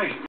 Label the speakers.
Speaker 1: way.